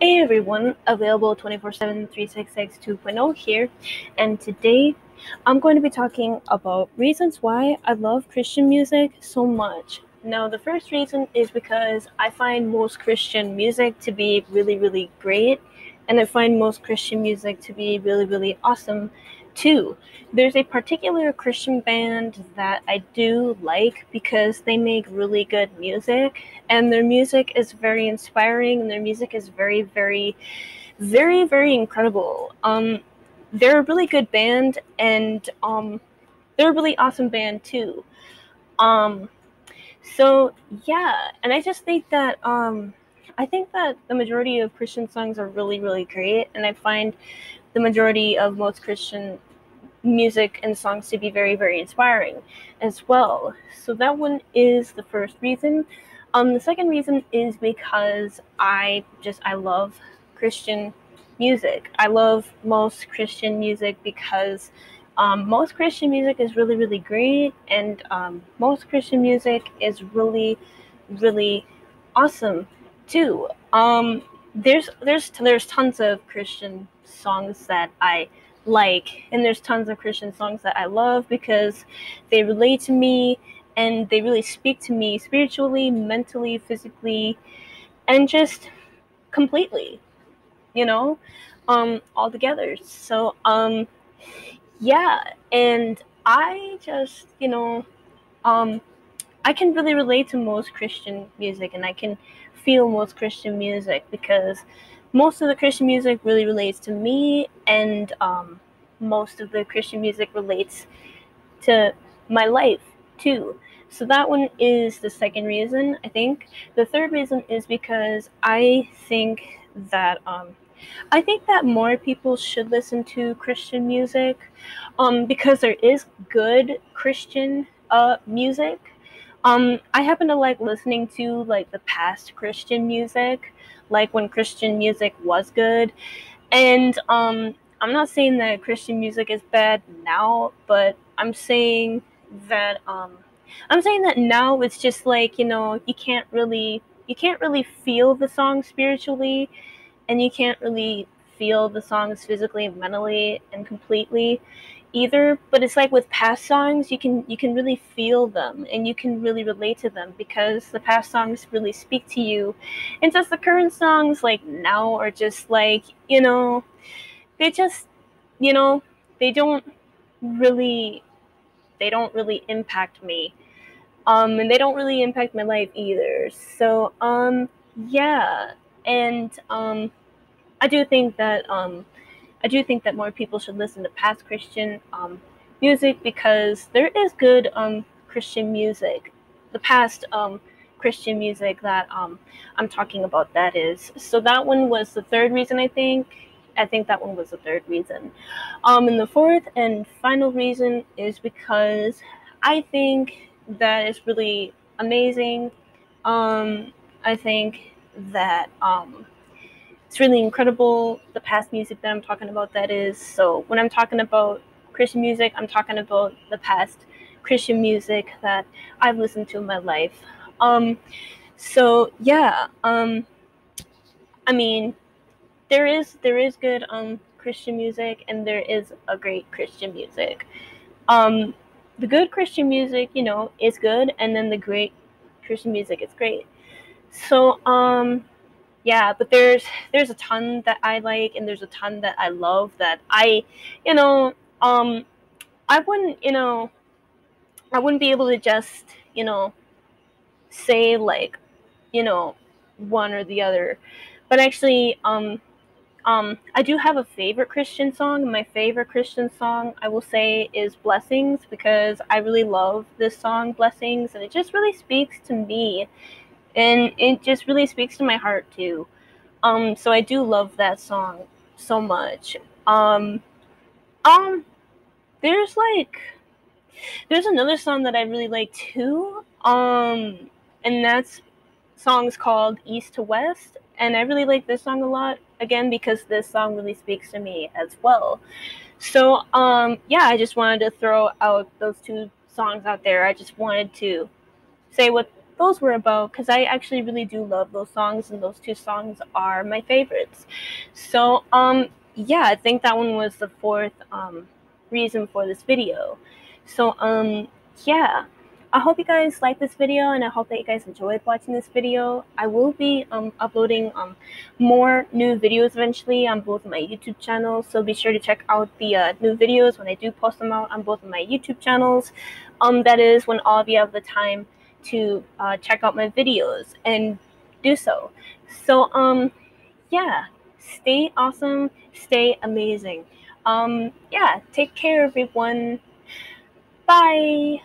Hey everyone, available 24 7 366 2.0 here, and today I'm going to be talking about reasons why I love Christian music so much. Now, the first reason is because I find most Christian music to be really, really great, and I find most Christian music to be really, really awesome too. There's a particular Christian band that I do like because they make really good music and their music is very inspiring and their music is very very very very incredible. Um they're a really good band and um they're a really awesome band too. Um so yeah, and I just think that um I think that the majority of Christian songs are really really great and I find the majority of most Christian music and songs to be very very inspiring as well. So that one is the first reason. Um the second reason is because i just i love christian music. I love most christian music because um, most christian music is really really great and um, most christian music is really really awesome too. Um there's there's there's tons of christian songs that i like and there's tons of christian songs that i love because they relate to me and they really speak to me spiritually mentally physically and just completely you know um all together. So um yeah and i just you know um i can really relate to most christian music and i can feel most christian music because most of the Christian music really relates to me, and um, most of the Christian music relates to my life too. So that one is the second reason, I think. The third reason is because I think that um, I think that more people should listen to Christian music um, because there is good Christian uh, music. Um, I happen to like listening to like the past Christian music like when Christian music was good. And um, I'm not saying that Christian music is bad now, but I'm saying that um, I'm saying that now it's just like you know you can't really you can't really feel the song spiritually, and you can't really feel the songs physically, mentally, and completely either but it's like with past songs you can you can really feel them and you can really relate to them because the past songs really speak to you. And just the current songs like now are just like you know they just you know they don't really they don't really impact me. Um and they don't really impact my life either. So um yeah. And um i do think that um I do think that more people should listen to past Christian um, music because there is good um, Christian music. The past um, Christian music that um, I'm talking about, that is. So that one was the third reason, I think. I think that one was the third reason. Um, and the fourth and final reason is because I think that is really amazing. Um, I think that it's really incredible the past music that I'm talking about that is. So when I'm talking about Christian music, I'm talking about the past Christian music that I've listened to in my life. Um so yeah, um I mean there is there is good um Christian music and there is a great Christian music. Um the good Christian music, you know, is good and then the great Christian music is great. So um yeah but there's there's a ton that i like and there's a ton that i love that i you know um i wouldn't you know i wouldn't be able to just you know say like you know one or the other. But actually um um i do have a favorite christian song my favorite christian song i will say is blessings because i really love this song blessings and it just really speaks to me and it just really speaks to my heart too. Um, so I do love that song so much. Um, um, there's like, there's another song that I really like too. Um, and that's song's called East to West, and I really like this song a lot. Again, because this song really speaks to me as well. So, um, yeah, I just wanted to throw out those two songs out there. I just wanted to say what those were about because I actually really do love those songs, and those two songs are my favorites. So, um, yeah, I think that one was the fourth um, reason for this video. So, um, yeah. I hope you guys like this video and I hope that you guys enjoyed watching this video. I will be um, uploading um, more new videos eventually on both my YouTube channels, so be sure to check out the uh, new videos when I do post them out on both of my YouTube channels. Um, that is when all of you have the time to uh, check out my videos and do so. So, um, yeah, stay awesome, stay amazing. Um, yeah, take care, everyone. Bye.